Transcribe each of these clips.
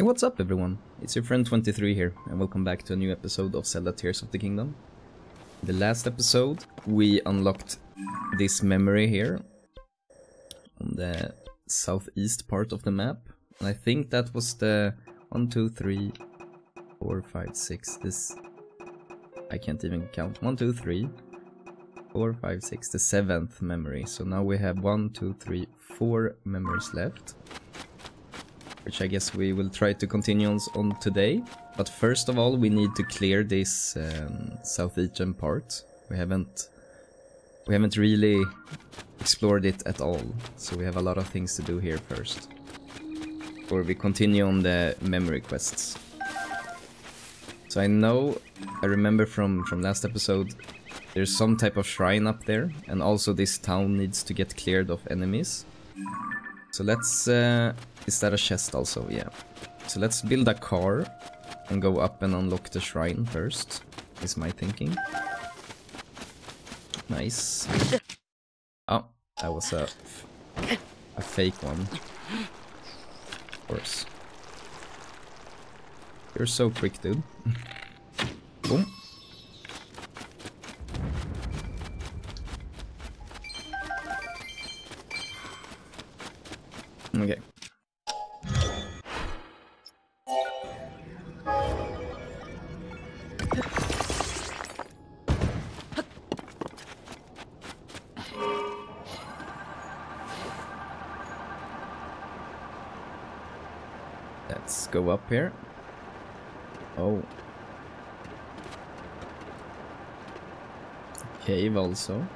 Hey, what's up everyone? It's your friend 23 here, and welcome back to a new episode of Zelda Tears of the Kingdom. In the last episode, we unlocked this memory here on the southeast part of the map. And I think that was the 1, 2, 3, 4, 5, 6, this... I can't even count. 1, 2, 3, 4, 5, 6, the seventh memory. So now we have 1, 2, 3, 4 memories left which I guess we will try to continue on, today. But first of all, we need to clear this um, southeastern part. We haven't we haven't really explored it at all, so we have a lot of things to do here first. Or we continue on the memory quests. So I know, I remember from, from last episode, there's some type of shrine up there, and also this town needs to get cleared of enemies. So let's... Uh, is that a chest also? Yeah. So let's build a car and go up and unlock the shrine first, is my thinking. Nice. Oh, that was a, a fake one. Of course. You're so quick, dude. Boom. Okay. Here. Oh. Cave also.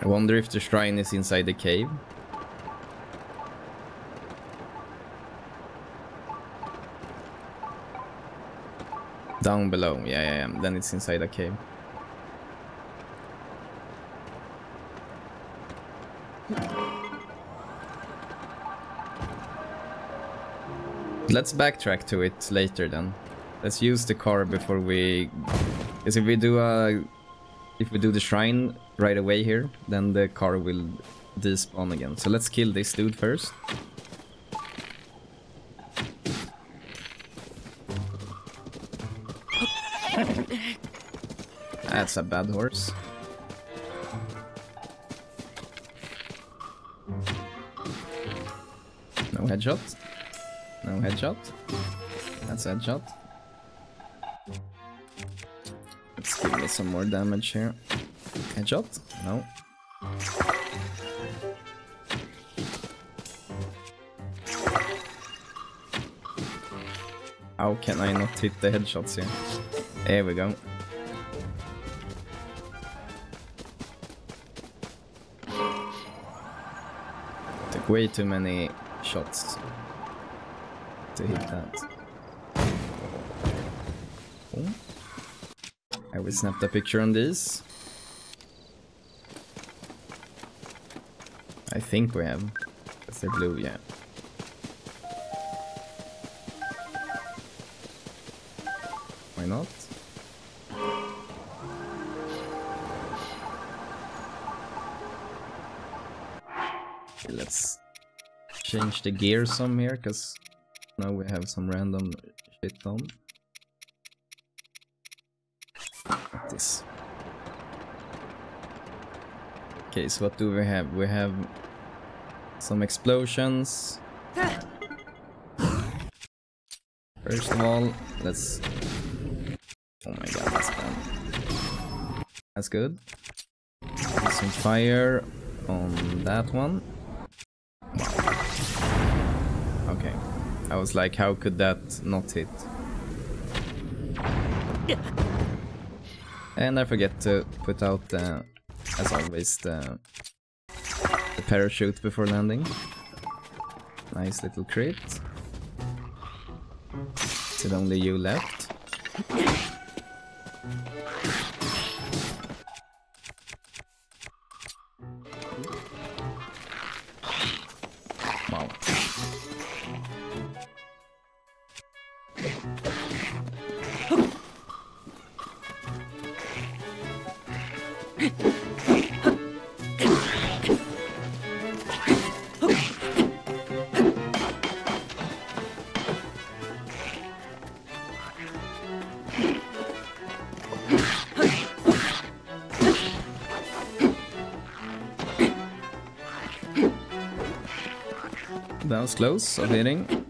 I wonder if the shrine is inside the cave. Down below, yeah, yeah, yeah. Then it's inside a cave. Let's backtrack to it later then. Let's use the car before we... Because if we do a... If we do the shrine right away here, then the car will despawn again. So let's kill this dude first. That's a bad horse. No headshot. No headshot. That's a headshot. Let's give me some more damage here. Headshot? No. How can I not hit the headshots here? There we go. Way too many shots to hit that. Oh. I will snap the picture on this. I think we have. Because they're blue, yeah. Change the gear some here, because now we have some random shit on. Like this. Okay, so what do we have? We have some explosions. First of all, let's... Oh my god, that's bad. That's good. Some fire on that one. I was like, how could that not hit? And I forget to put out, uh, as always, the, the parachute before landing. Nice little crit. Is it only you left? Close of hitting.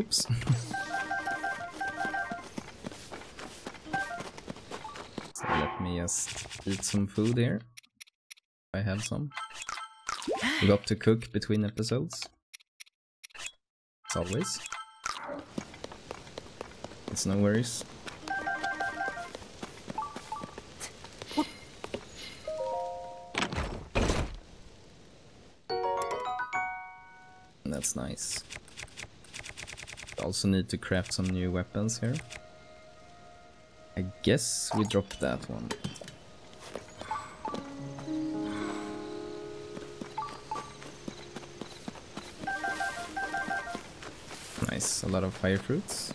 Oops. so let me just eat some food here. I have some. We got to cook between episodes. As always. It's no worries. Also need to craft some new weapons here. I guess we drop that one. Nice, a lot of fire fruits.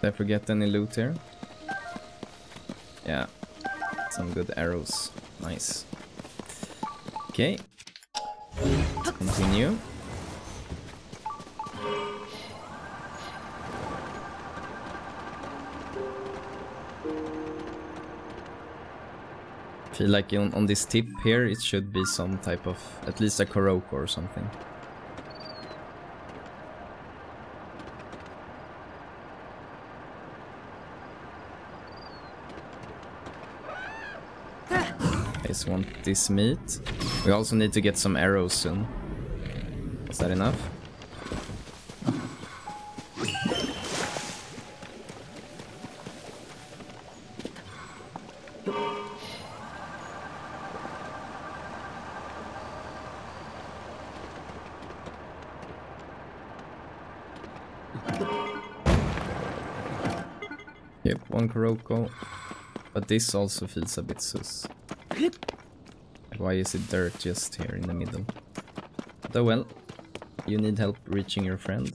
Did I forget any loot here? Some good arrows. Nice. Okay. Let's continue. feel like on, on this tip here it should be some type of, at least a Korok or something. Just want this meat. We also need to get some arrows soon. Is that enough? Yep, one Korok. But this also feels a bit sus. Why is it dirt just here in the middle? Though well, you need help reaching your friend.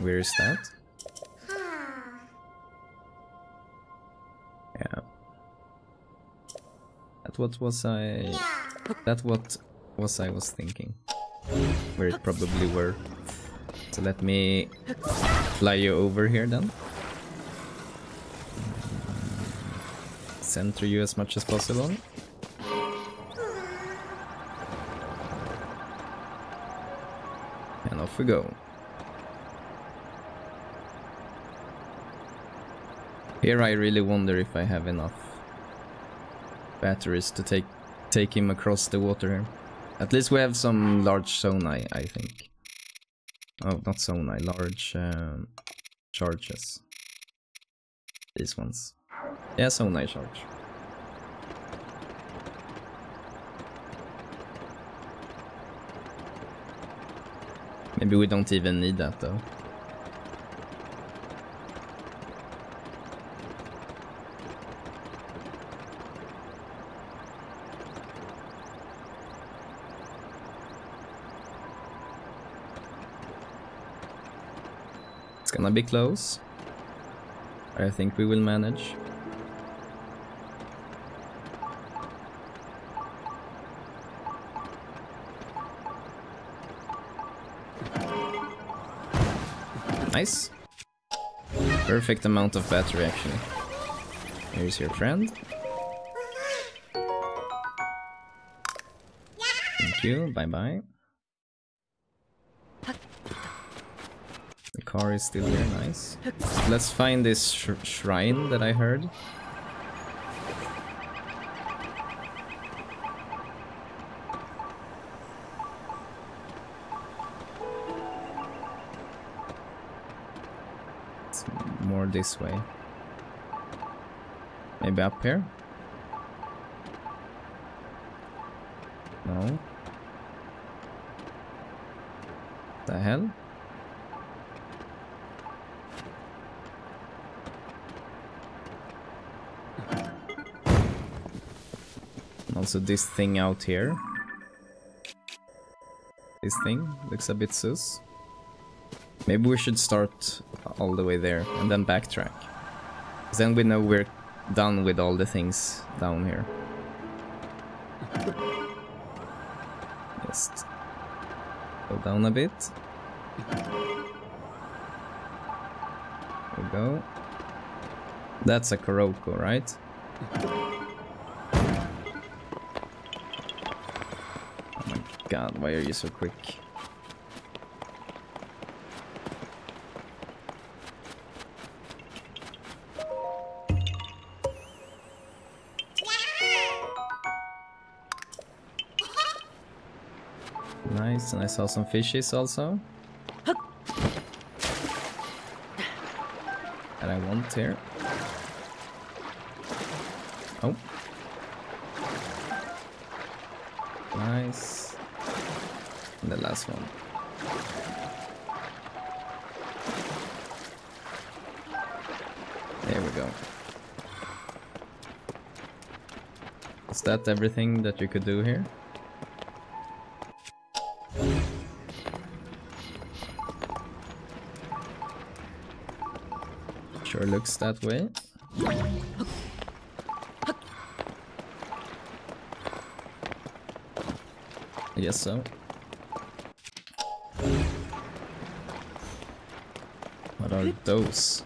Where is that? Yeah. That what was I... That what was I was thinking. Where it probably were. So let me fly you over here then. Center you as much as possible. And off we go. Here I really wonder if I have enough batteries to take take him across the water here. At least we have some large Zonai, I think. Oh, not Zonai, large um, charges. These ones. Yeah, Zonai charge. Maybe we don't even need that though. It's gonna be close. I think we will manage. Nice. Perfect amount of battery actually. Here's your friend. Thank you, bye bye. The car is still here, nice. Let's find this sh shrine that I heard. This way. Maybe up here? No. The hell? Also this thing out here. This thing looks a bit sus. Maybe we should start all the way there and then backtrack. Then we know we're done with all the things down here. Just go down a bit. There we go. That's a Korok, right? Oh my god, why are you so quick? Saw some fishes also. That I want here. Oh. Nice. And the last one. There we go. Is that everything that you could do here? Sure looks that way. I guess so. What are those?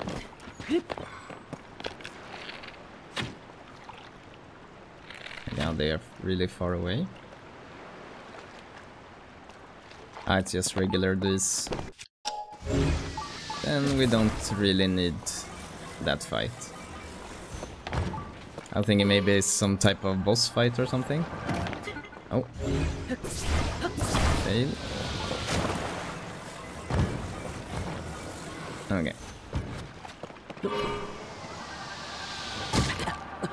Now they are really far away. Ah, I just regular this. Then we don't really need that fight. I think it maybe is some type of boss fight or something. Oh. Fail. Okay.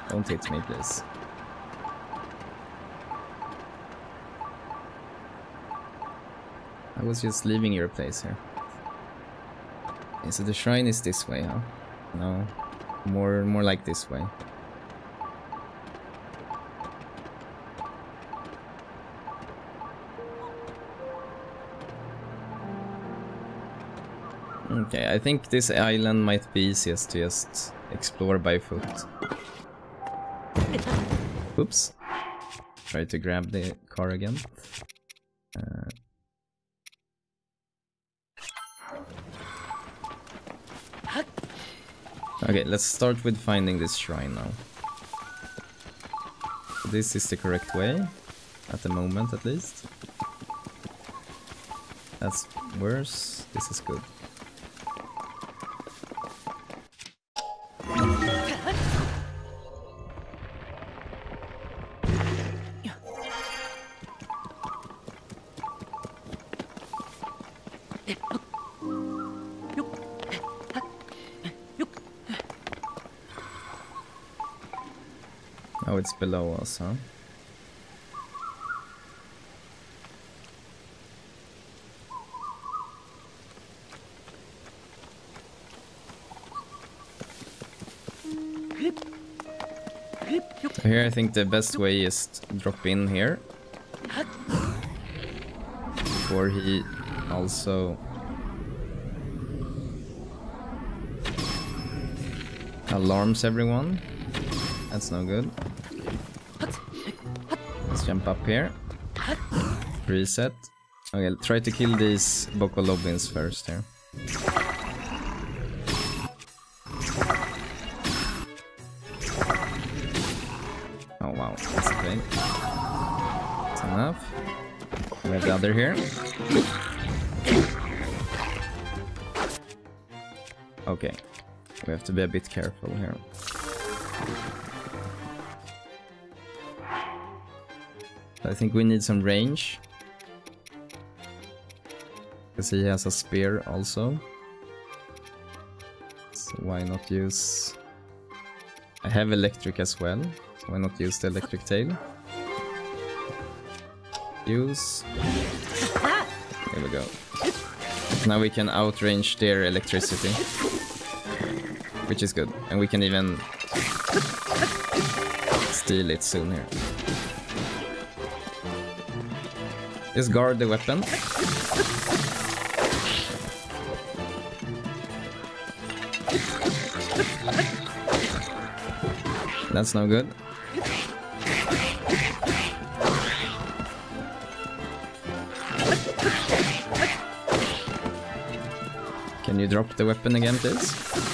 Don't hit me, please. I was just leaving your place here. Okay, so the shrine is this way, huh? No, more more like this way. Okay, I think this island might be easiest to just explore by foot. Oops. Try to grab the car again. Okay, let's start with finding this shrine now. This is the correct way, at the moment at least. That's worse, this is good. Oh, it's below us, huh? Here I think the best way is drop in here. Before he also... Alarms everyone. That's no good. Let's jump up here. Reset. Okay, try to kill these Bokoblins first here. Oh wow, that's a thing. That's enough. We have the other here. Okay. We have to be a bit careful here. I think we need some range. Because he has a spear also. So why not use... I have electric as well. So why not use the electric tail? Use... There we go. Now we can outrange their electricity. Which is good. And we can even steal it soon here. Just guard the weapon. That's no good. Can you drop the weapon again, please?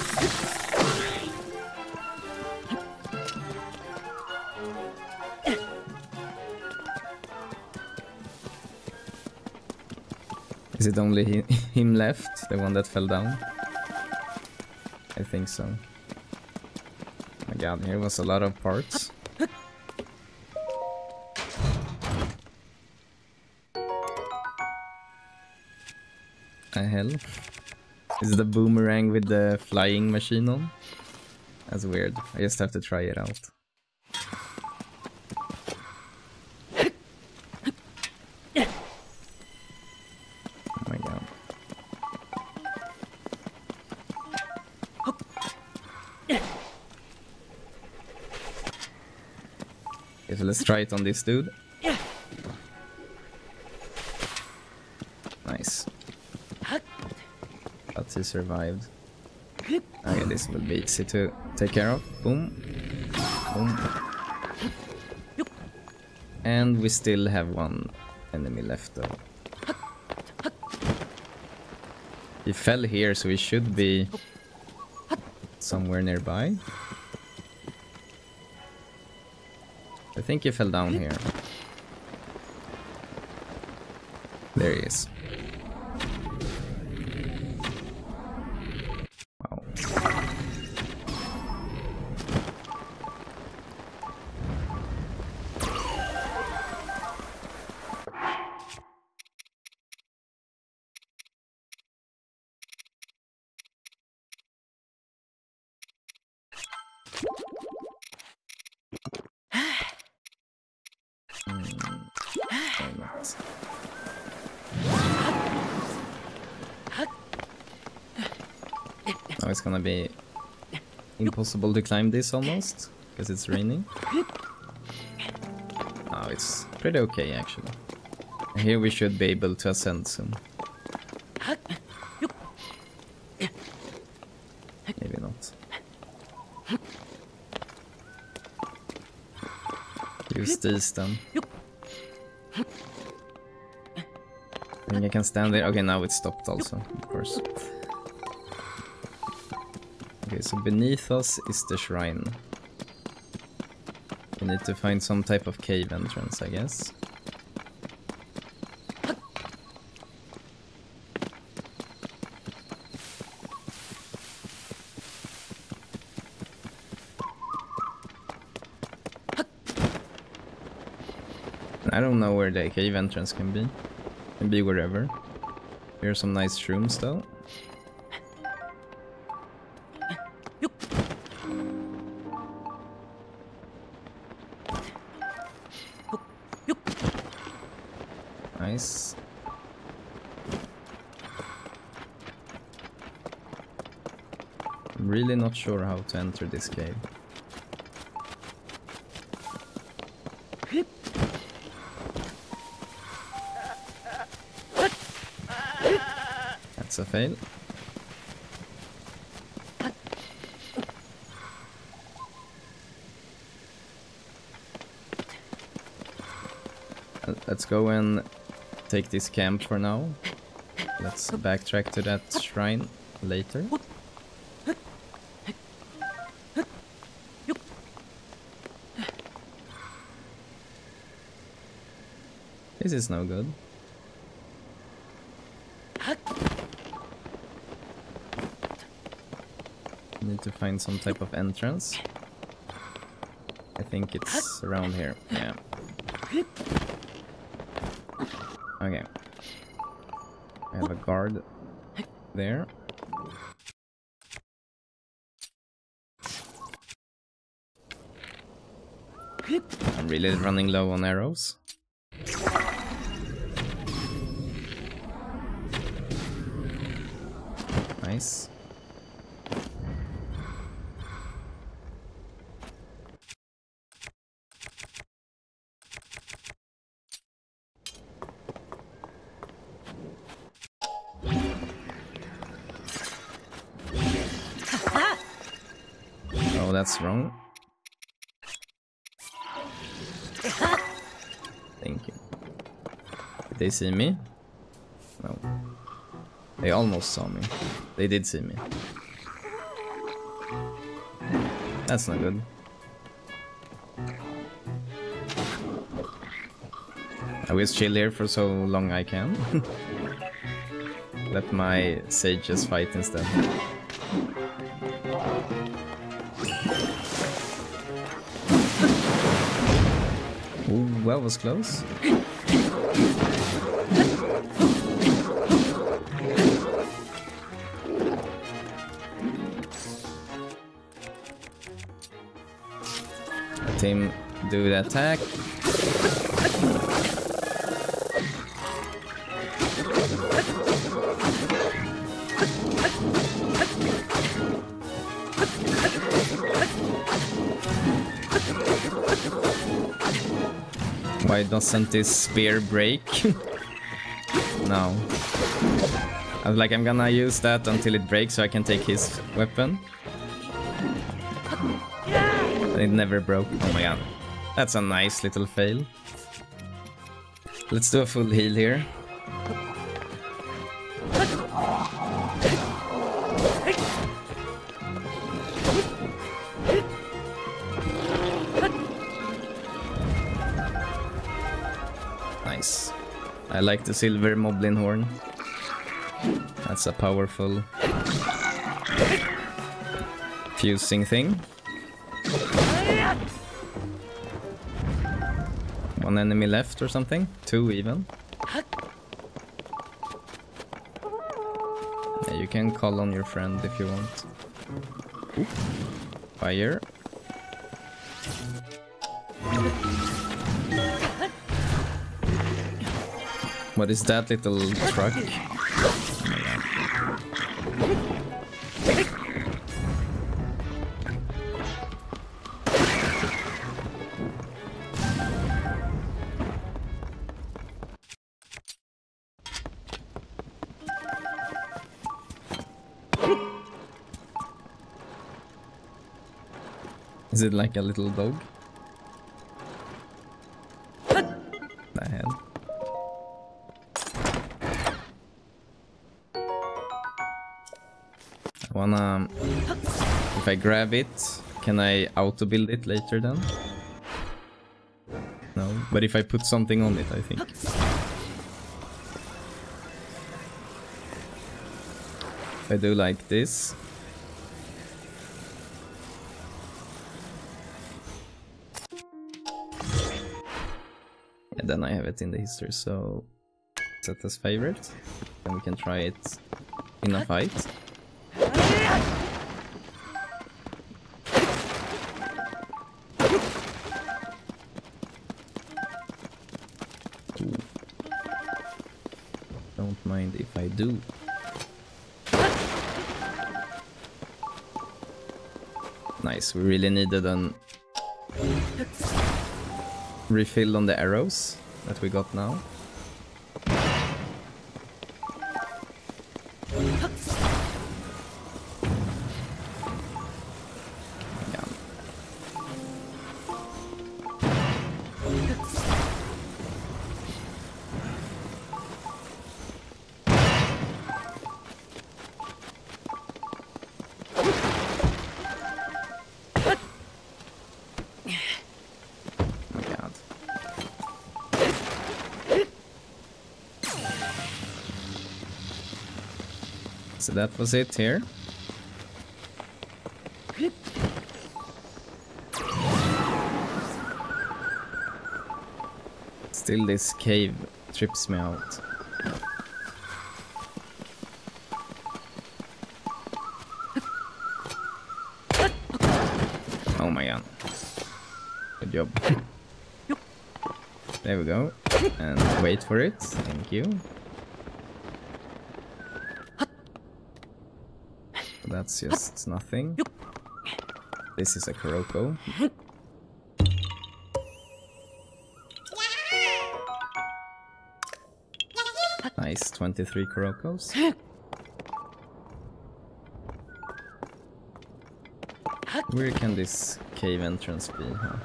Is it only him left? The one that fell down? I think so. Oh my god, here was a lot of parts. The hell? Is it the boomerang with the flying machine on? That's weird. I just have to try it out. Try it on this dude. Yeah. Nice. But he survived. Okay, this will be easy to take care of. Boom. Boom. And we still have one enemy left though. He fell here, so he should be somewhere nearby. Think he fell down here. There he is. Be impossible to climb this almost, because it's raining. Oh, it's pretty okay actually. Here we should be able to ascend soon. Maybe not. Use these then. I think I can stand there. Okay, now it stopped also, of course. So beneath us is the shrine. We need to find some type of cave entrance, I guess. I don't know where the cave entrance can be. Can be wherever. Here are some nice shrooms though. Sure how to enter this cave. That's a fail. Let's go and take this camp for now. Let's backtrack to that shrine later. This is no good. need to find some type of entrance. I think it's around here. Yeah. Okay. I have a guard there. I'm really running low on arrows. Nice. Oh, that's wrong. Thank you. Did they see me? They almost saw me. They did see me. That's not good. I will chill here for so long I can. Let my sages fight instead. Ooh, that was close. Him do the attack. Why doesn't this spear break? no. I'm like, I'm gonna use that until it breaks so I can take his weapon. It never broke. Oh my god. That's a nice little fail. Let's do a full heal here. Nice. I like the silver moblin horn. That's a powerful fusing thing. One enemy left or something? Two even. Yeah, you can call on your friend if you want. Fire. What is that little truck? It like a little dog? The head. I wanna... If I grab it, can I auto-build it later then? No, but if I put something on it, I think. I do like this. In the history, so set as favorite. And we can try it in a fight. Don't mind if I do. Nice, we really needed an refill on the arrows that we got now. that was it here. Still this cave trips me out. Oh my god. Good job. There we go. And wait for it. Thank you. That's just nothing. This is a Korok. Nice, 23 Koroks. Where can this cave entrance be? Huh?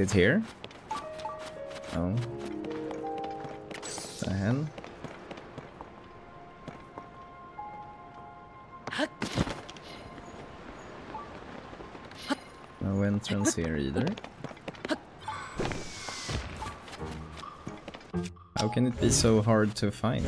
It here? Oh. The hell? No entrance here either. How can it be so hard to find?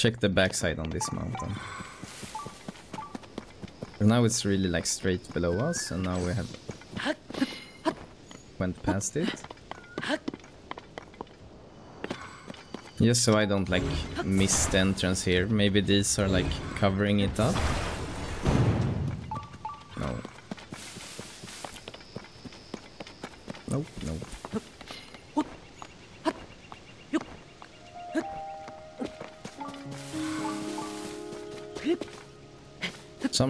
Check the backside on this mountain. Now it's really like straight below us, and now we have went past it. Just so I don't like miss the entrance here. Maybe these are like covering it up.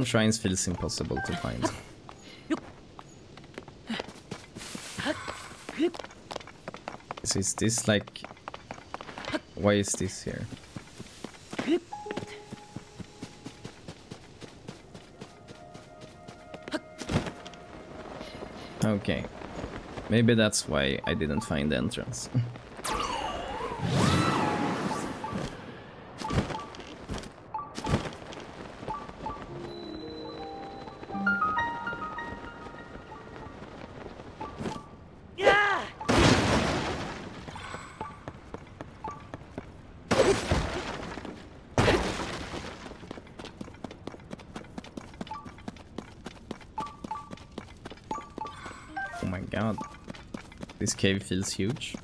Some shrines feels impossible to find. Is, is this like... Why is this here? Okay. Maybe that's why I didn't find the entrance. my god. This cave feels huge.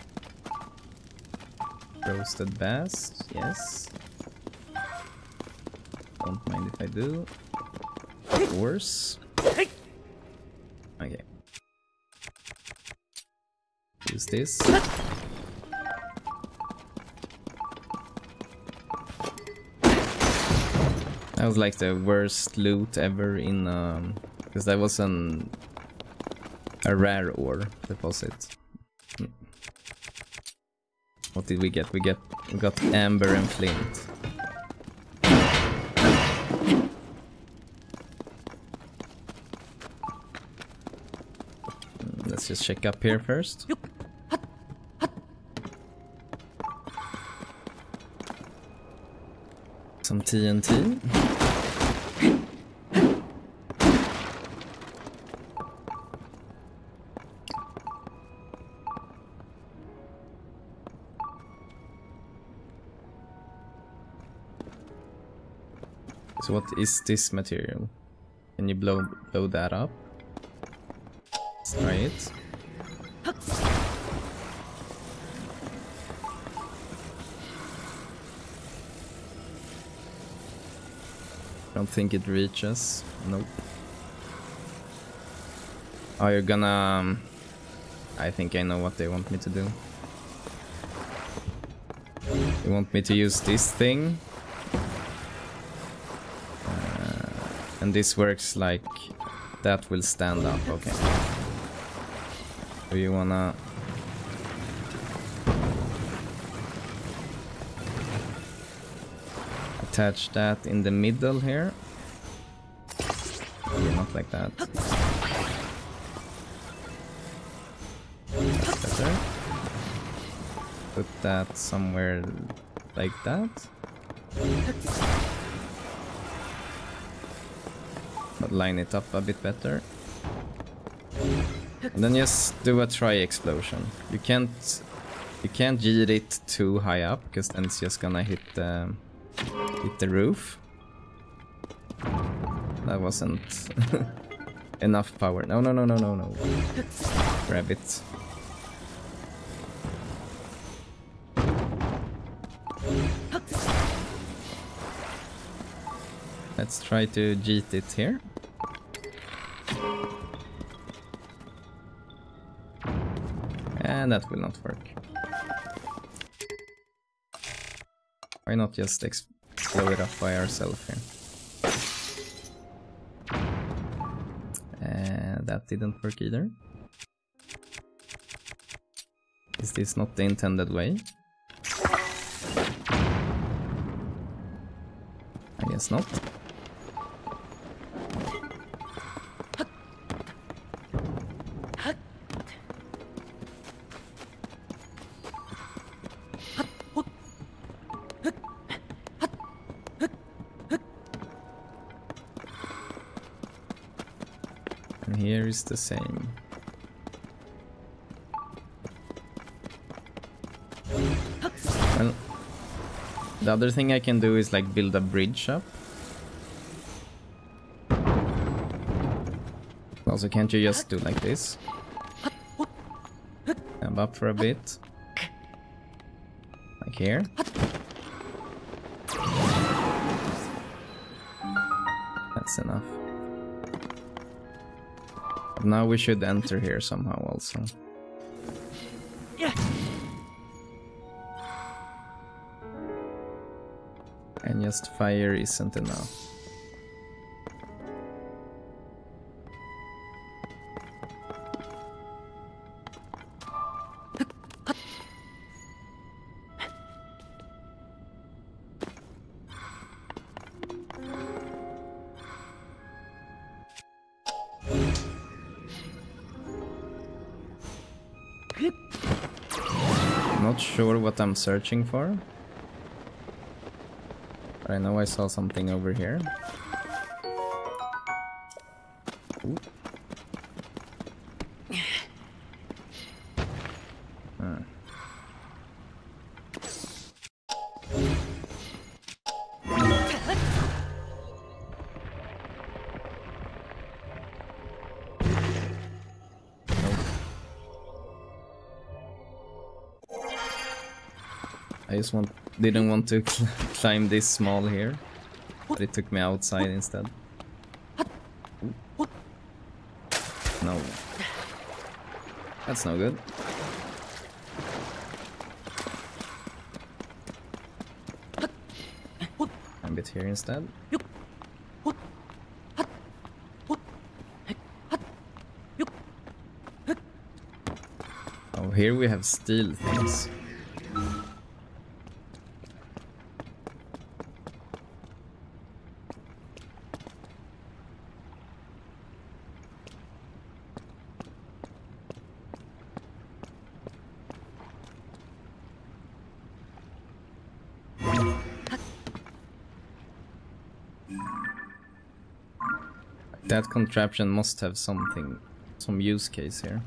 Roasted bass, yes. Don't mind if I do. Worse. Okay. Use this. That was like the worst loot ever in um because that was an a rare ore deposit. What did we get? We get we got amber and flint. Hmm, Let's just check up here first. Some TNT. Is this material? Can you blow blow that up? It. Don't think it reaches. Nope. Oh, you're gonna... um, I think I know what they want me to do. They want me to use this thing. And this works like that will stand up, okay. Do you wanna... Attach that in the middle here? Not like that. Better. Put that somewhere like that. Line it up a bit better. And then just do a try explosion. You can't you can't yeet it too high up because then it's just gonna hit the hit the roof. That wasn't enough power. No no no no no no. Grab it. Let's try to jeet it here. And that will not work. Why not just blow it up by ourselves here? And that didn't work either. Is this not the intended way? I guess not. The same. Well, the other thing I can do is like build a bridge up. Also, can't you just do like this? Jump up for a bit. Like here. That's enough. Now we should enter here somehow also. And just fire isn't enough. Searching for. But I know I saw something over here. Just want didn't want to cl climb this small here, but it took me outside instead. No. That's no good. A bit here instead. Oh, here we have steel things. That contraption must have something, some use case here.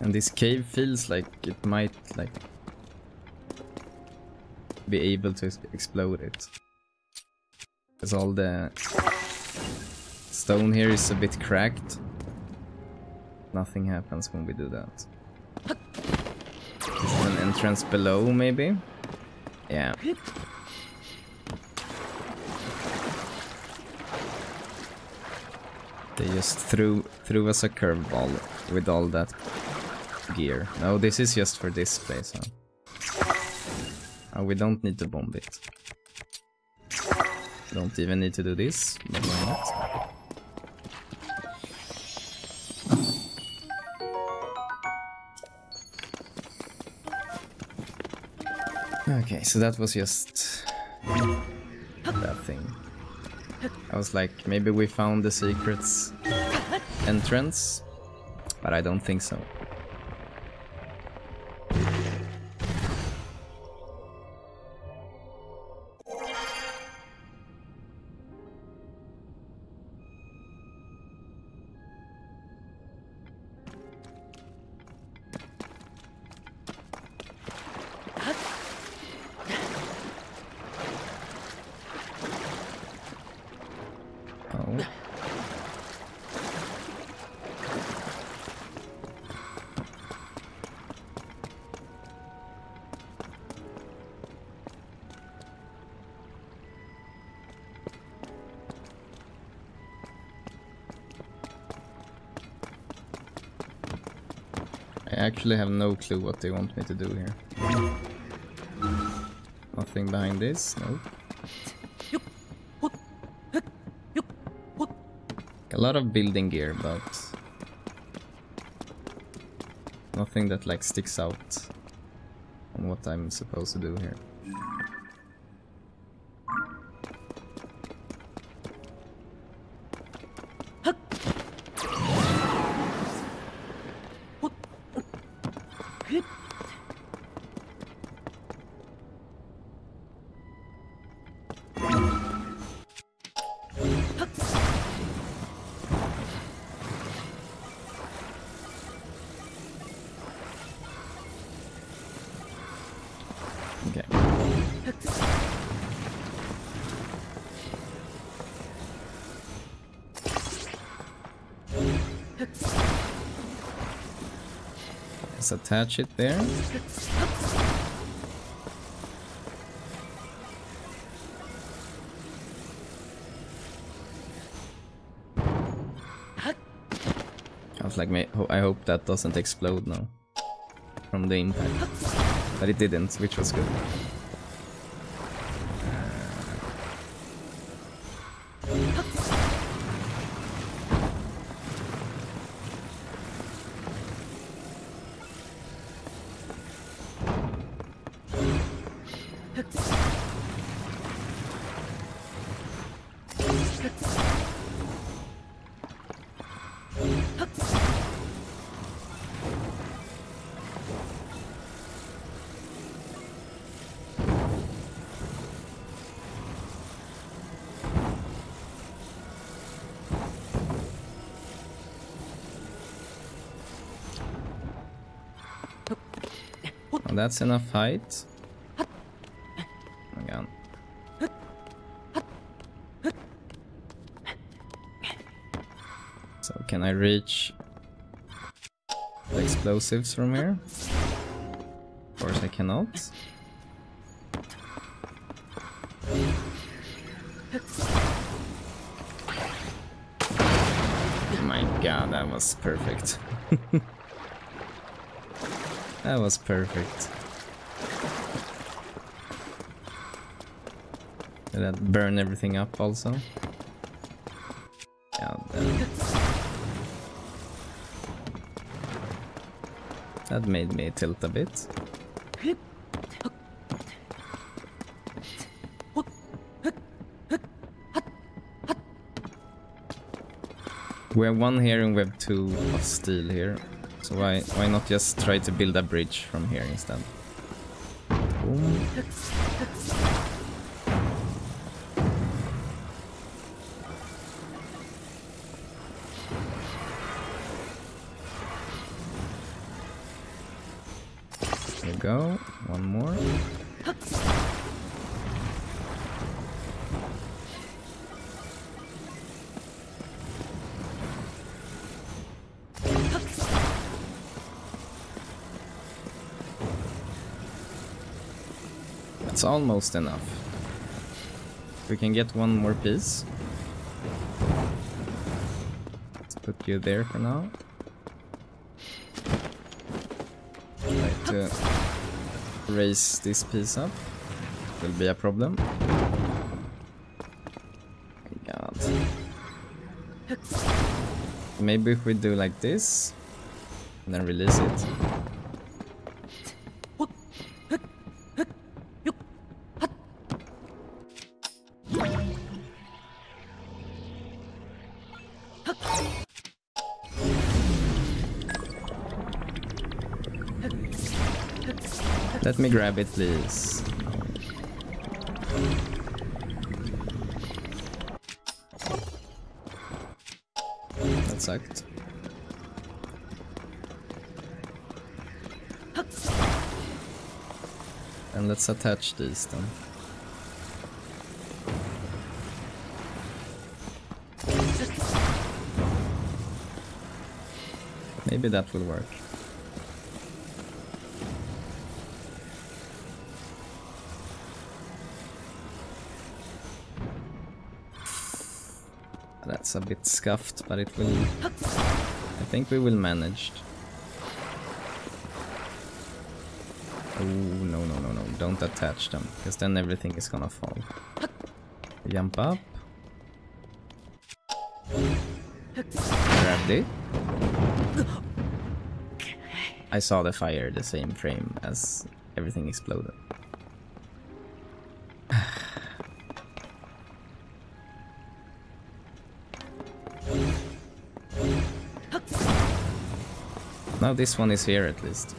And this cave feels like it might like be able to explode it. Because all the stone here is a bit cracked. Nothing happens when we do that. Entrance below, maybe? Yeah. They just threw threw us a curveball with all that gear. No, this is just for this place, huh? Oh, we don't need to bomb it. Don't even need to do this, but why not? Okay, so that was just that thing. I was like, maybe we found the secrets entrance, but I don't think so. Actually have no clue what they want me to do here. Nothing behind this, nope. A lot of building gear, but nothing that like sticks out on what I'm supposed to do here. Let's attach it there. I was like, "May- I hope that doesn't explode now from the impact. But it didn't, which was good. That's enough height. So can I reach the explosives from here? Of course I cannot. Oh my god, that was perfect. That was perfect. Did that burn everything up also? Yeah, that, that made me tilt a bit. We have one here and we have two of steel here. So why why not just try to build a bridge from here instead? That's almost enough. We can get one more piece. Let's put you there for now. Try to raise this piece up. Will be a problem. God. Maybe if we do like this, and then release it. Let me grab it, please. That sucked. And let's attach these then. Maybe that will work. That's a bit scuffed, but it will... I think we will manage. Oh, no, no, no, no. Don't attach them, because then everything is gonna fall. Jump up. Grabbed it. I saw the fire the same frame as everything exploded. now this one is here at least.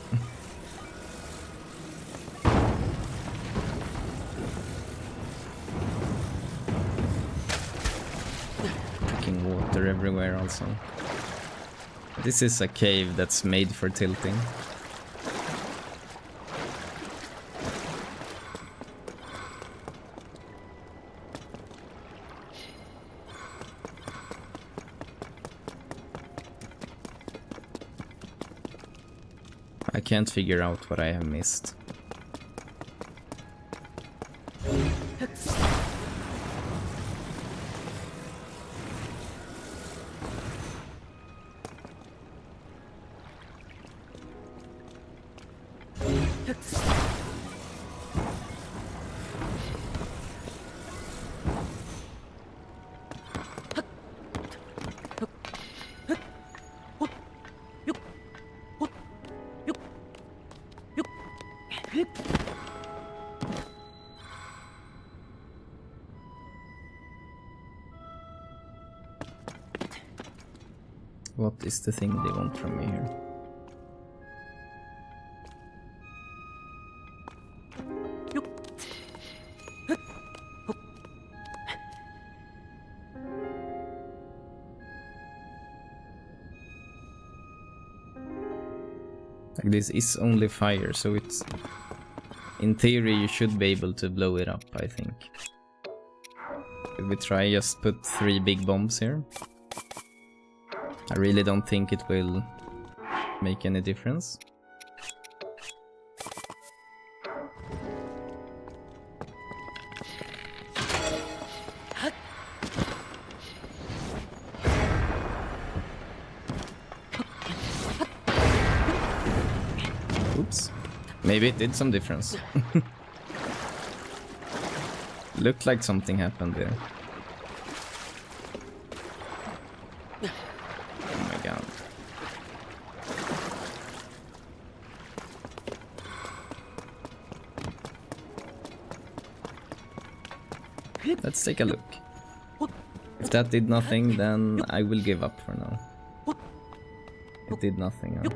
Fucking water everywhere also. This is a cave that's made for tilting. I can't figure out what I have missed. What is the thing they want from me here? This is only fire, so it's... In theory you should be able to blow it up, I think. Could we try just put three big bombs here? I really don't think it will make any difference. Maybe it did some difference. Looked like something happened there. Oh my god. Let's take a look. If that did nothing, then I will give up for now. It did nothing. Huh?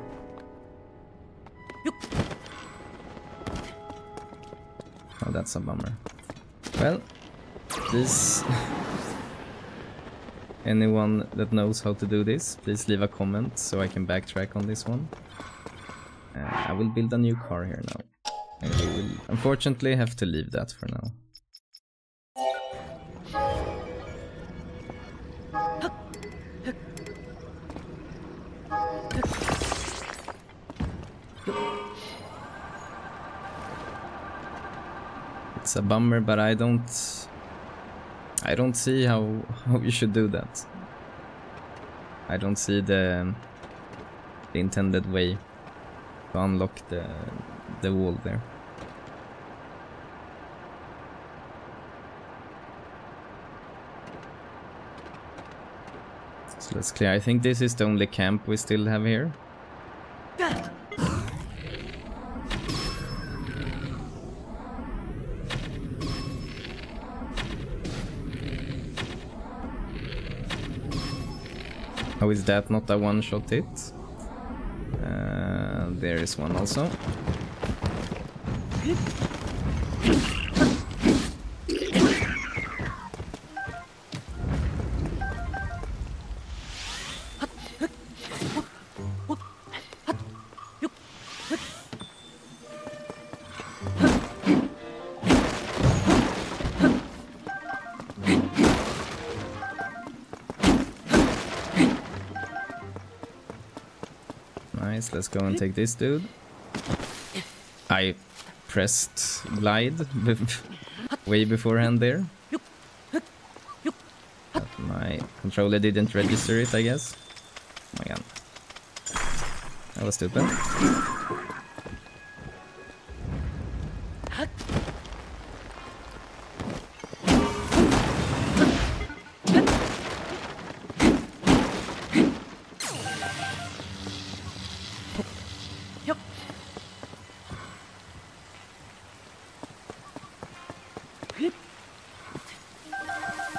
That's a bummer. Well, this... Anyone that knows how to do this, please leave a comment so I can backtrack on this one. Uh, I will build a new car here now. And we will unfortunately have to leave that for now. It's a bummer, but I don't... I don't see how, how you should do that. I don't see the, the intended way to unlock the, the wall there. So let's clear. I think this is the only camp we still have here. Is that not a one-shot hit? Uh, there is one also. Go and take this dude. I pressed glide way beforehand there. But my controller didn't register it, I guess. Oh my god. That was stupid.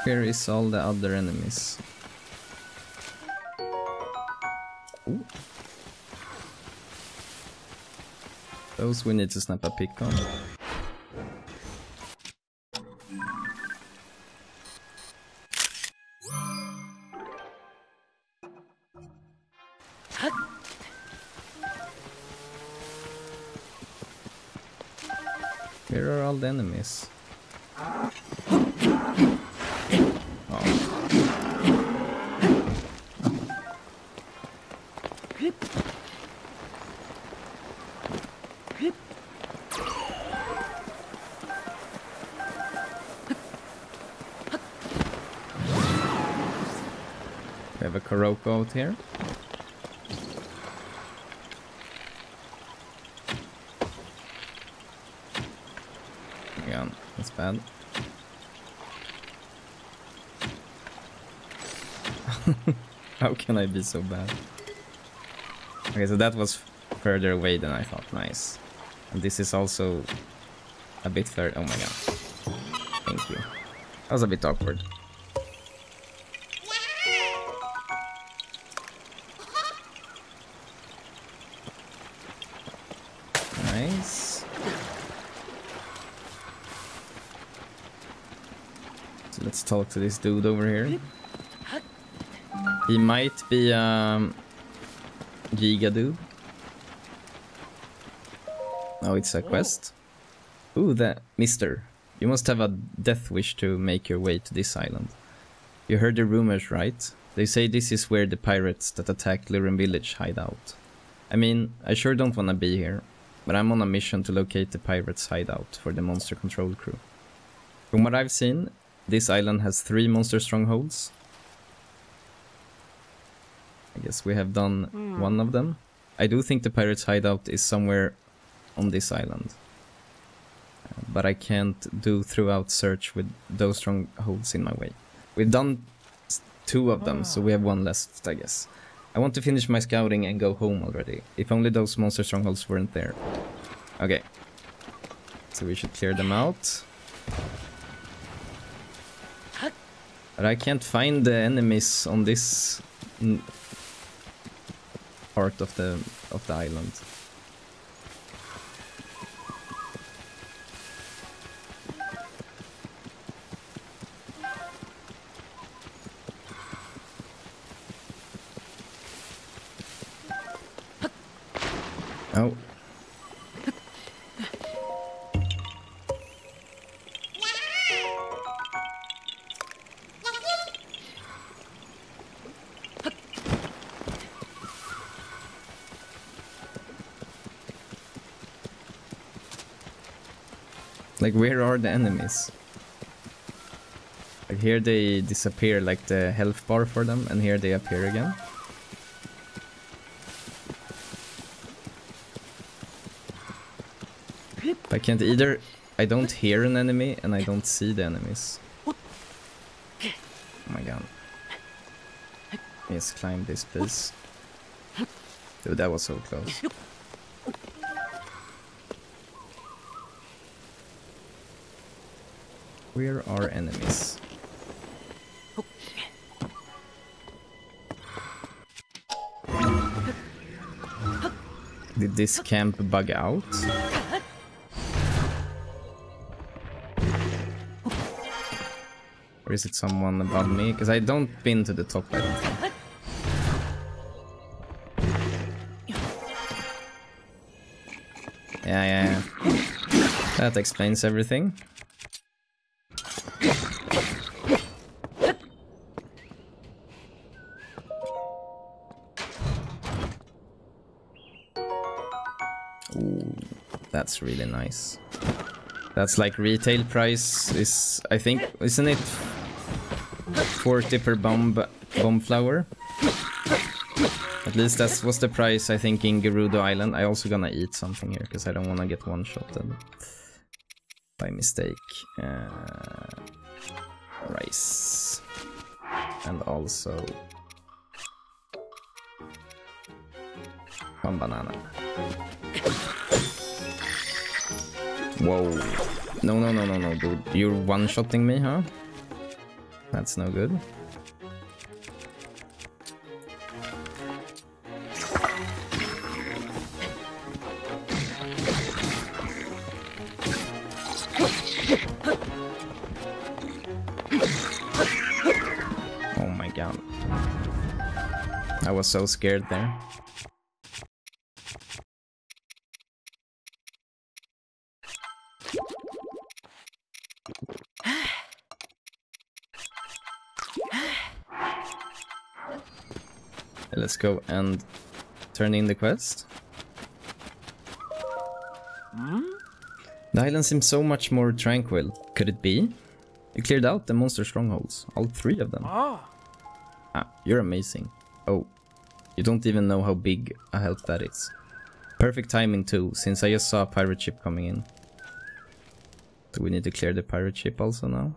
Where is all the other enemies? Ooh. Those we need to snap a pick on. Can be so bad? Okay, so that was further away than I thought. Nice. And this is also a bit further. Oh my god. Thank you. That was a bit awkward. Nice. So let's talk to this dude over here. He might be um Giga dude. Oh, it's a quest. Ooh, that Mister. You must have a death wish to make your way to this island. You heard the rumors, right? They say this is where the pirates that attacked Lurelin village hide out. I mean, I sure don't wanna be here, but I'm on a mission to locate the pirates' hideout for the monster control crew. From what I've seen, this island has three monster strongholds. I guess we have done one of them. I do think the pirates' hideout is somewhere on this island. Uh, but I can't do throughout search with those strongholds in my way. We've done two of them, so we have one left, I guess. I want to finish my scouting and go home already. If only those monster strongholds weren't there. Okay. So we should clear them out. But I can't find the enemies on this part of the of the island. Like, where are the enemies? Like, here they disappear, like the health bar for them, and here they appear again. I can't either. I don't hear an enemy, and I don't see the enemies. Oh my god. Let's climb this piece. Dude, that was so close. are our enemies. Did this camp bug out? Or is it someone above me? Because I don't pin to the top, I don't think. Yeah, yeah, yeah. That explains everything. Really nice. That's like retail price is, I think, isn't it 40 per bomb, bomb flower? At least that was the price, I think, in Gerudo Island. I also gonna eat something here, because I don't wanna get one-shotted by mistake. Uh, rice. And also... One banana. Whoa. No, no, no, no, no, dude. You're one-shotting me, huh? That's no good. Oh my god. I was so scared there. Go and turn in the quest. The island seems so much more tranquil. Could it be? You cleared out the monster strongholds. All three of them. Ah, you're amazing. Oh, you don't even know how big a help that is. Perfect timing too, since I just saw a pirate ship coming in. Do we need to clear the pirate ship also now?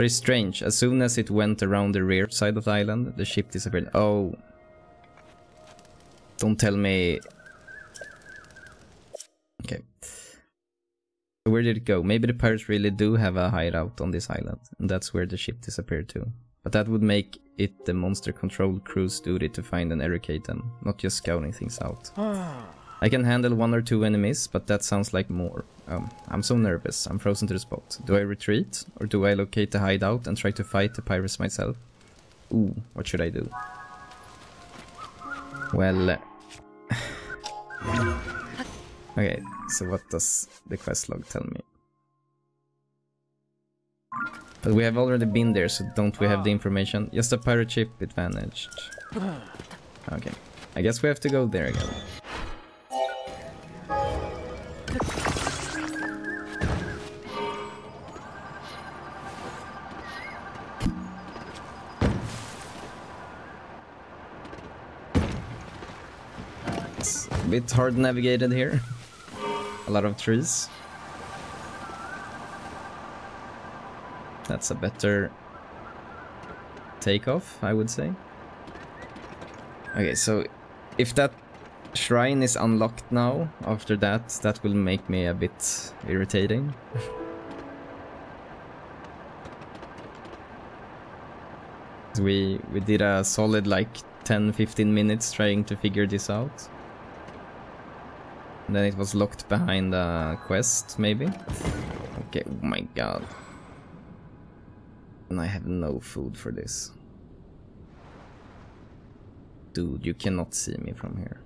Very strange. As soon as it went around the rear side of the island, the ship disappeared. Oh. Don't tell me. Okay. Where did it go? Maybe the pirates really do have a hideout on this island, and that's where the ship disappeared to. But that would make it the monster control crew's duty to find and eradicate them, not just scouting things out. Ah. I can handle one or two enemies, but that sounds like more. Um, I'm so nervous, I'm frozen to the spot. Do I retreat, or do I locate the hideout and try to fight the pirates myself? Ooh, what should I do? Well... okay, so what does the quest log tell me? But we have already been there, so don't we have the information? Just a pirate ship, it vanished. Okay, I guess we have to go there again. Bit hard navigated here. A lot of trees. That's a better takeoff, I would say. Okay, so if that shrine is unlocked now, after that, that will make me a bit irritating. we we did a solid like 10-15 minutes trying to figure this out. And then it was locked behind a quest, maybe? Okay, oh my god. And I have no food for this. Dude, you cannot see me from here.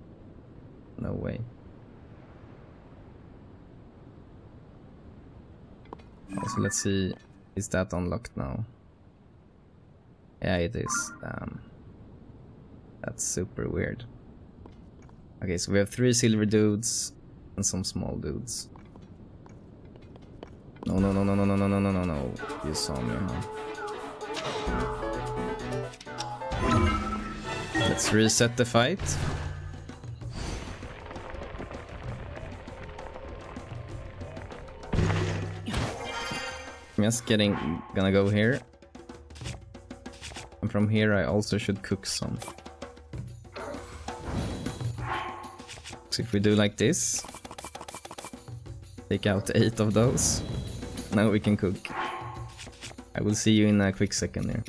No way. So let's see. Is that unlocked now? Yeah, it is. Damn. That's super weird. Okay, so we have three silver dudes and some small dudes. No, no, no, no, no, no, no, no, no, no, no. You saw me, huh? Let's reset the fight. Just getting, gonna go here. And from here I also should cook some. So if we do like this, take out eight of those, now we can cook. I will see you in a quick second here.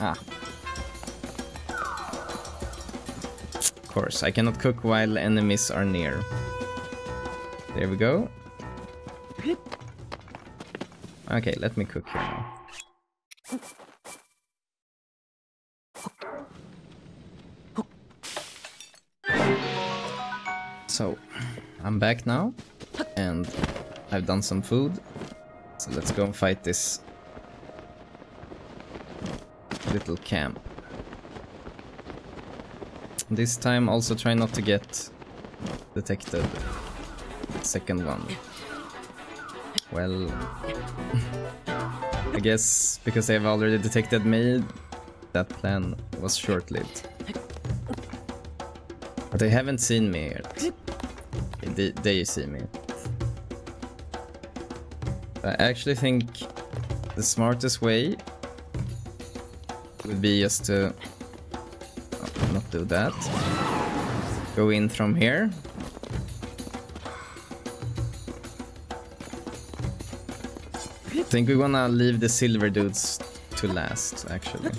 Ah. Of course, I cannot cook while enemies are near. There we go. Okay, let me cook here now. So, I'm back now, and I've done some food. So let's go and fight this little camp. This time also try not to get detected. Second one. Well, I guess because they've already detected me, that plan was short-lived. But they haven't seen me yet. They, they see me. I actually think the smartest way would be just to oh, not do that. Go in from here. Think we're gonna leave the silver dudes to last, actually.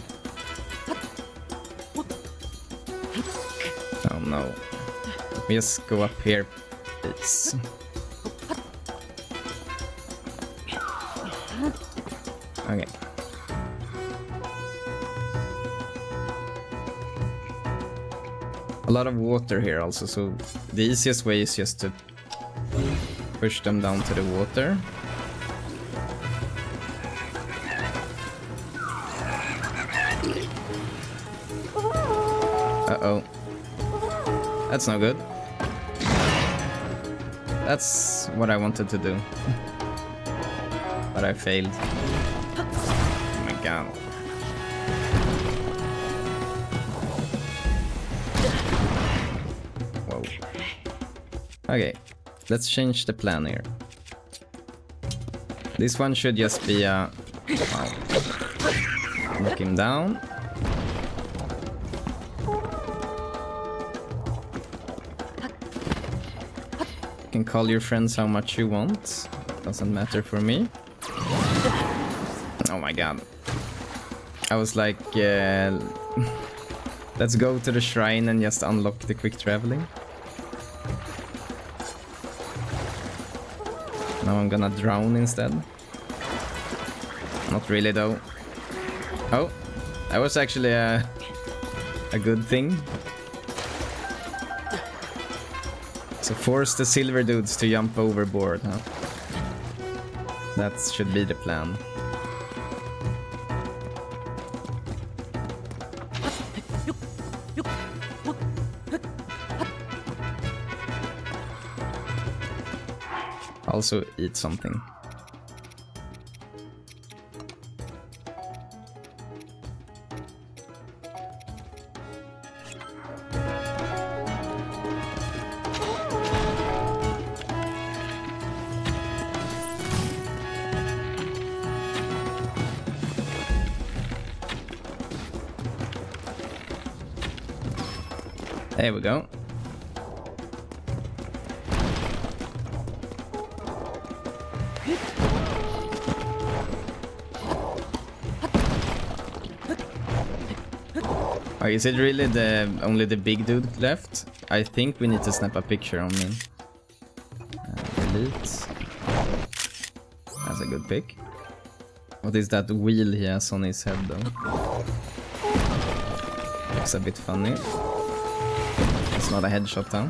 Oh no. Let me just go up here, please. Okay. A lot of water here also, so the easiest way is just to push them down to the water. That's no good. That's what I wanted to do. but I failed. Oh my god. Whoa. Okay, let's change the plan here. This one should just be a... Knock him down. Can call your friends how much you want. Doesn't matter for me. Oh my god. I was like, uh, let's go to the shrine and just unlock the quick traveling. Now I'm gonna drown instead. Not really though. Oh, that was actually a, a good thing. So force the silver dudes to jump overboard, huh? That should be the plan. Also eat something. There we go. Oh, is it really the only the big dude left? I think we need to snap a picture on me. Uh, delete. That's a good pick. What is that wheel he has on his head though? Looks a bit funny. It's not a headshot though.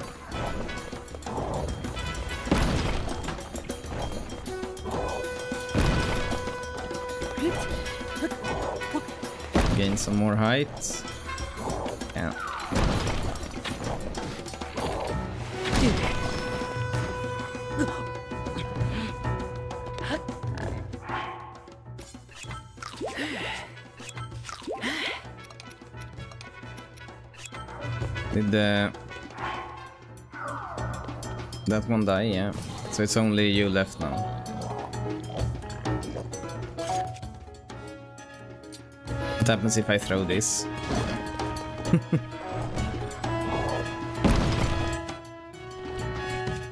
Gain some more height. Yeah. Did the... That one died, Yeah. So it's only you left now. What happens if I throw this?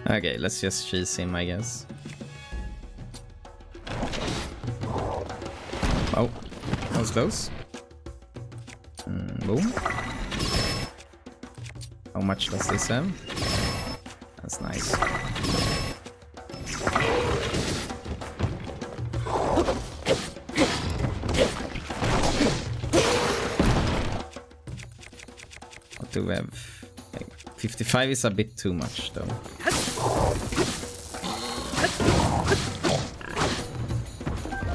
okay, let's just cheese him, I guess. Oh, that was close. Mm, boom. How much does this have? That's nice. What do we have? Like 55 is a bit too much though.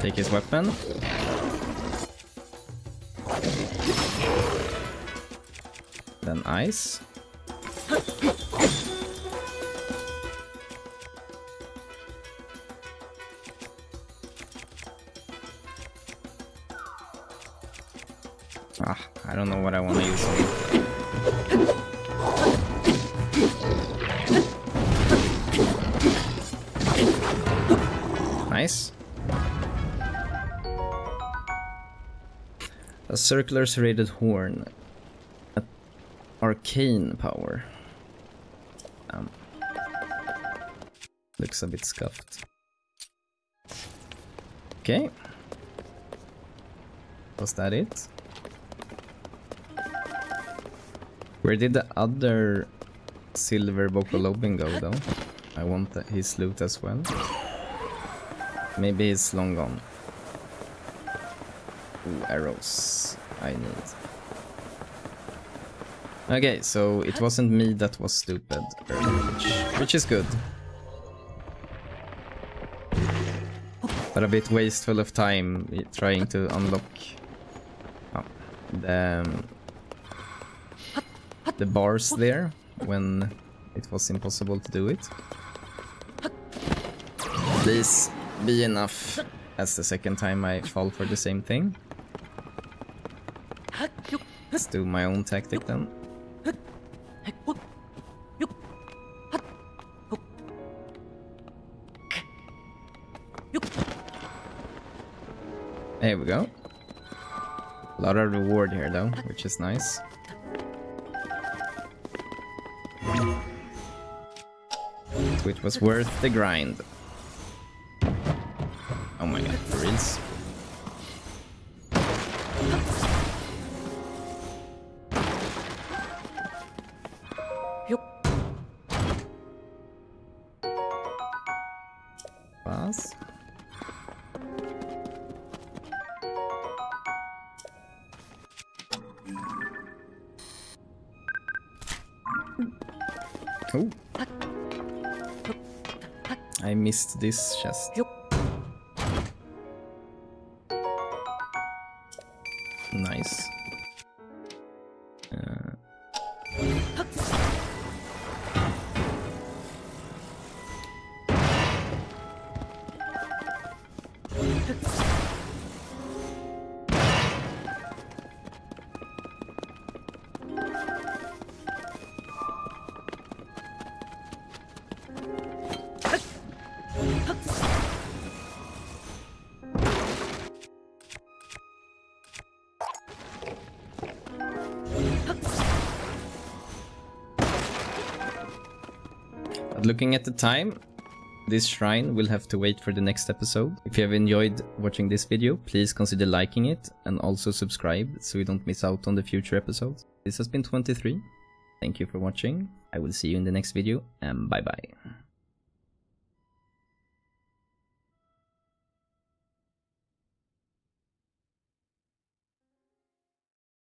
Take his weapon. Then ice. Circular serrated horn. Arcane power. Um, looks a bit scuffed. Okay. Was that it? Where did the other silver Bokoblin go though? I want his loot as well. Maybe he's long gone. Ooh, arrows I need. Okay, so it wasn't me that was stupid which, which is good. But a bit wasteful of time trying to unlock oh, the, um, the bars there when it was impossible to do it. Please be enough as the second time I fall for the same thing. Let's do my own tactic then. There we go. A lot of reward here though, which is nice. Which was worth the grind. This chest. Nice. Looking at the time, this shrine will have to wait for the next episode. If you have enjoyed watching this video, please consider liking it and also subscribe so you don't miss out on the future episodes. This has been 23. Thank you for watching. I will see you in the next video and bye bye.